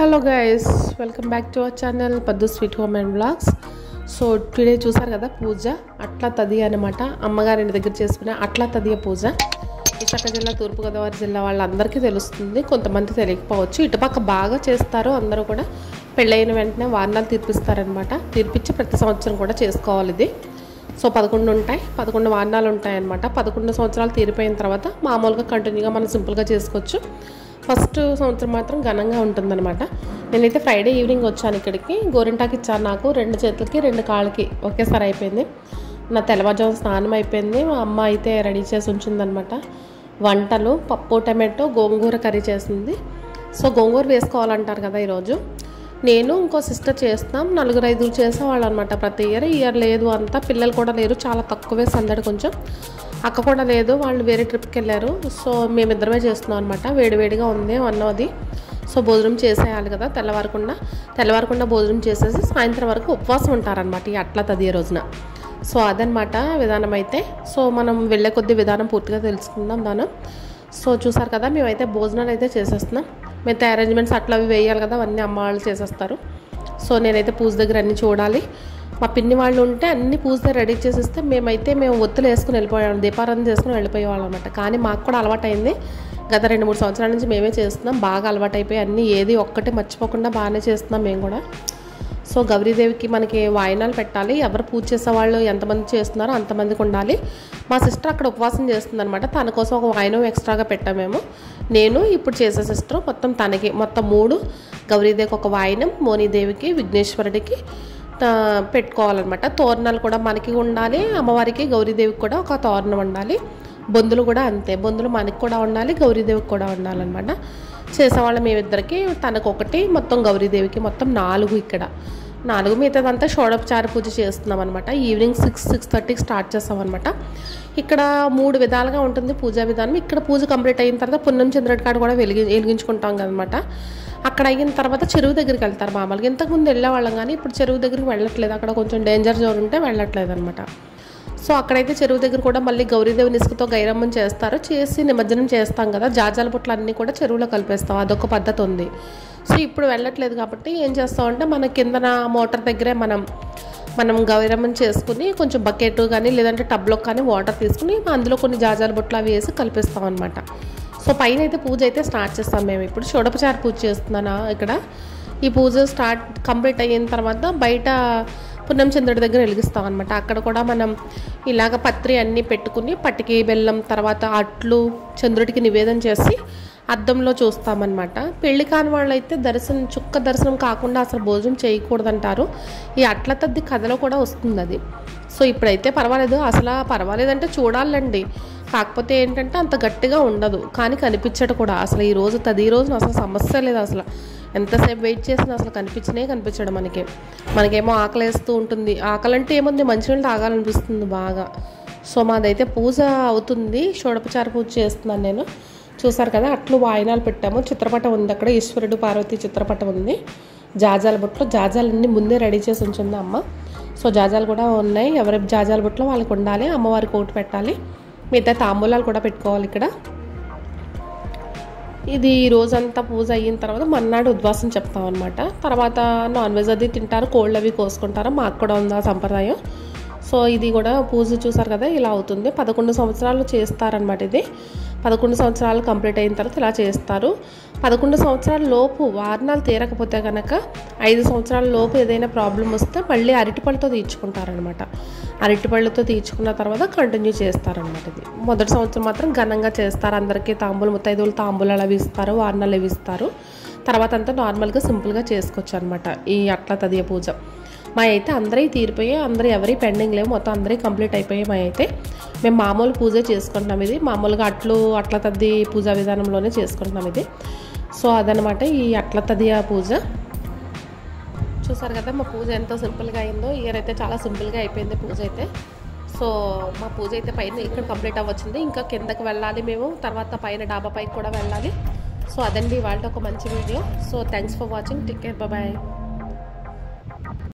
Hello guys welcome back to our channel Paddu sweet home and blogs so today చూసారు కదా పూజ? అట్లా తదియ అనమాట అమ్మగారిని దగ్గర చేసుకునే అట్లా తదియ పూజ. విశాఖ జిల్లా తూర్పుగోదావరి జిల్లా వాళ్ళందరికీ తెలుస్తుంది. కొంతమంది తెలియకపోవచ్చు. ఇటుపక్క బాగా చేస్తారు. అందరూ కూడా పెళ్ళైన వెంటనే వారణాలు తీర్పిస్తారనమాట తీర్పిచ్చి ప్రతి సంవత్సరం కూడా చేసుకోవాలి ఇది. సో పదకొండు ఉంటాయి. పదకొండు వారణాలు ఉంటాయి అనమాట పదకొండు సంవత్సరాలు తీరిపోయిన తర్వాత మామూలుగా కంటిన్యూగా మనం సింపుల్గా చేసుకోవచ్చు. ఫస్ట్ సంవత్సరం మాత్రం ఘనంగా ఉంటుందన్నమాట. నేనైతే ఫ్రైడే ఈవినింగ్ వచ్చాను ఇక్కడికి. గోరింటాకి ఇచ్చాను నాకు. రెండు చేతులకి రెండు కాళ్ళకి ఒకేసారి అయిపోయింది. నా తెల్లవారుజాము స్నానం అయిపోయింది. మా అమ్మ అయితే రెడీ చేసి ఉంచిందనమాట వంటలు పప్పు టమాటో గోంగూర కర్రీ చేసింది. సో గోంగూర వేసుకోవాలంటారు కదా ఈరోజు. నేను ఇంకో సిస్టర్ చేస్తున్నాం. నలుగురు ఐదుగురు చేసేవాళ్ళు అనమాట ప్రతి ఇయర్ ఇయర్ లేదు అంతా. పిల్లలు కూడా లేరు. చాలా తక్కువే సందడి కొంచెం. అక్క కూడా లేదు. వాళ్ళు వేరే ట్రిప్కి వెళ్ళారు. సో మేమిద్దరమే చేస్తున్నాం అనమాట వేడివేడిగా ఉంది అన్నది. సో భోజనం చేసేయాలి కదా తెల్లవారకుండా తెల్లవారకుండా భోజనం చేసేసి సాయంత్రం వరకు ఉపవాసం ఉంటారనమాట ఈ అట్లా తదియ రోజున. సో అదనమాట విధానం అయితే. సో మనం వెళ్ళే కొద్ది విధానం పూర్తిగా తెలుసుకుందాం దాని. సో చూసారు కదా మేమైతే భోజనాలు అయితే చేసేస్తున్నాం. మిగతా అరేంజ్మెంట్స్ అట్లా అవి వేయాలి కదా అవన్నీ అమ్మ వాళ్ళు చేసేస్తారు. సో నేనైతే పూజ దగ్గర అన్నీ చూడాలి. మా పిన్ని వాళ్ళు ఉంటే అన్ని పూజ రెడీ చేసేస్తే మేమైతే మేము ఒత్తులు వేసుకుని వెళ్ళిపోయాం దీపారాధన చేసుకుని వెళ్ళిపోయేవాళ్ళం అనమాట కానీ మాకు కూడా అలవాటైంది. గత రెండు మూడు సంవత్సరాల నుంచి మేమే చేస్తున్నాం బాగా అలవాటైపోయి అన్నీ ఏది ఒక్కటే మర్చిపోకుండా బాగానే చేస్తున్నాం మేము కూడా. సో గౌరీదేవికి మనకి వాయినాలు పెట్టాలి. ఎవరు పూజ చేసే వాళ్ళు ఎంతమంది చేస్తున్నారో అంతమందికి ఉండాలి. మా సిస్టర్ అక్కడ ఉపవాసం చేస్తుంది అనమాట తన కోసం ఒక వాయినం ఎక్స్ట్రాగా పెట్టాము మేము. నేను ఇప్పుడు చేసే సిస్టర్ మొత్తం తనకి మొత్తం మూడు గౌరీదేవికి ఒక వాయినం మోనీదేవికి విఘ్నేశ్వరుడికి పెట్టుకోవాలన్నమాట. తోరణాలు కూడా మనకి ఉండాలి. అమ్మవారికి గౌరీదేవికి కూడా ఒక తోరణం ఉండాలి. బొందులు కూడా అంతే. బొందులు మనకి కూడా ఉండాలి గౌరీదేవికి కూడా ఉండాలన్నమాట. చేసేవాళ్ళం మేమిద్దరికి. తనకు ఒకటి మొత్తం గౌరీదేవికి మొత్తం నాలుగు ఇక్కడ. నాలుగు మిగతాదంతా షోడోపచార పూజ చేస్తున్నాం అనమాట ఈవినింగ్ సిక్స్ సిక్స్ థర్టీకి స్టార్ట్ చేస్తాం అనమాట ఇక్కడ మూడు విధాలుగా ఉంటుంది పూజా విధానం. ఇక్కడ పూజ కంప్లీట్ అయిన తర్వాత పుణ్యం చంద్రుడి కాడ కూడా వెలిగి వెలిగించుకుంటాం కదనమాట అక్కడ అయిన తర్వాత చెరువు దగ్గరికి వెళ్తారు మామూలుగా. ఇంతకుముందు వెళ్ళేవాళ్ళం కానీ ఇప్పుడు చెరువు దగ్గరికి వెళ్ళట్లేదు. అక్కడ కొంచెం డేంజర్ జోన్ ఉంటే వెళ్ళట్లేదు అనమాట సో అక్కడైతే చెరువు దగ్గర కూడా మళ్ళీ గౌరీదేవి నిసుకతో గైరమ్మం చేస్తారు. చేసి నిమజ్జనం చేస్తాం కదా. జాజాల పుట్లు అన్నీ కూడా చెరువులో కలిపేస్తాం. అదొక పద్ధతి ఉంది. సో ఇప్పుడు వెళ్ళట్లేదు కాబట్టి ఏం చేస్తామంటే మన కిందన మోటార్ దగ్గరే మనం మనం గౌరమ్మని చేసుకుని కొంచెం బకెట్ కానీ లేదంటే టబ్లో కానీ వాటర్ తీసుకుని అందులో కొన్ని జాజాల బొట్లు అవి వేసి కలిపిస్తాం అనమాట సో పైన అయితే పూజ అయితే స్టార్ట్ చేస్తాం మేము. ఇప్పుడు షోడపచార పూజ చేస్తున్నానా ఇక్కడ? ఈ పూజ స్టార్ట్ కంప్లీట్ అయిన తర్వాత బయట పున్నం చంద్రుడి దగ్గర వెలిగిస్తాం అనమాట అక్కడ కూడా మనం ఇలాగ పత్రి అన్నీ పెట్టుకుని పట్టికి బెల్లం తర్వాత అట్లు చంద్రుడికి నివేదన చేసి అద్దంలో చూస్తామన్నమాట. పెళ్ళి కాని వాళ్ళైతే దర్శనం చుక్క దర్శనం కాకుండా అసలు భోజనం చేయకూడదంటారు. ఈ అట్ల తద్ది కథలో కూడా వస్తుంది అది సో ఇప్పుడైతే పర్వాలేదు. అసలు పర్వాలేదంటే చూడాలండి. కాకపోతే ఏంటంటే అంత గట్టిగా ఉండదు. కానీ కనిపించడు కూడా. అసలు ఈ రోజు తది ఈ రోజున అసలు సమస్య లేదు అసలు. ఎంతసేపు వెయిట్ చేసినా అసలు కనిపించినే కనిపించడం మనకి. మనకేమో ఆకలి వేస్తూ ఉంటుంది. ఆకలి అంటే ఏముంది? మంచినీళ్ళు తాగాలనిపిస్తుంది బాగా. సో మాదైతే పూజ అవుతుంది. షోడపచార పూజ చేస్తున్నాను నేను. చూసారు కదా అట్లు వాయినాలు పెట్టాము. చిత్రపటం ఉంది అక్కడ. ఈశ్వరుడు పార్వతి చిత్రపటం ఉంది. జాజాల బుట్టలో జాజాలన్నీ ముందే రెడీ చేసి ఉంచింది అమ్మ. సో జాజాలు కూడా ఉన్నాయి. ఎవరి జాజాల బుట్టలో వాళ్ళకి ఉండాలి. అమ్మవారికి ఒకటి పెట్టాలి. మిగతా తాంబూలాలు కూడా పెట్టుకోవాలి ఇక్కడ. ఇది రోజంతా పూజ అయిన తర్వాత మన్నాడు ఉద్వాసం చెప్తాం అనమాట తర్వాత నాన్ వెజ్ అది తింటారు కోళ్ళు అవి కోసుకుంటారు మాకు కూడా ఉన్న సంప్రదాయం. సో ఇది కూడా పూజ చూసారు కదా ఇలా అవుతుంది. పదకొండు సంవత్సరాలు చేస్తారనమాట ఇది. పదకొండు సంవత్సరాలు కంప్లీట్ అయిన తర్వాత ఇలా చేస్తారు. పదకొండు సంవత్సరాల లోపు వారణాలు తీరకపోతే కనుక ఐదు సంవత్సరాల లోపు ఏదైనా ప్రాబ్లం వస్తే మళ్ళీ అరటిపళ్ళతో తీర్చుకుంటారనమాట అరటిపళ్ళతో తీర్చుకున్న తర్వాత కంటిన్యూ చేస్తారనమాట ఇది. మొదటి సంవత్సరం మాత్రం ఘనంగా చేస్తారు. అందరికీ తాంబూలు ముత్తైదువులు తాంబూలాలు అవి ఇస్తారు వారణాలు అవి ఇస్తారు. తర్వాత అంతా నార్మల్గా సింపుల్గా చేసుకోవచ్చు అనమాట ఈ అట్ల తదియ పూజ. మా అయితే అందరూ తీరిపోయాయి అందరూ ఎవరి పెండింగ్ లేవు. మొత్తం అందరూ కంప్లీట్ అయిపోయాయి మా అయితే. మేము మామూలు పూజ చేసుకుంటున్నాం ఇది. మామూలుగా అట్లు అట్ల తద్ది పూజా విధానంలోనే చేసుకుంటున్నాం ఇది. సో అదనమాట ఈ అట్ల తదియ పూజ. చూసారు కదా మా పూజ ఎంతో సింపుల్గా అయిందో. ఇయర్ అయితే చాలా సింపుల్గా అయిపోయింది పూజ అయితే. సో మా పూజ అయితే పైన ఇక్కడ కంప్లీట్ అవ్వచ్చింది. ఇంకా కిందకి వెళ్ళాలి మేము. తర్వాత పైన డాబా పైకి కూడా వెళ్ళాలి. సో అదండి వాళ్ళ ఒక మంచి video so thanks for watching take care bye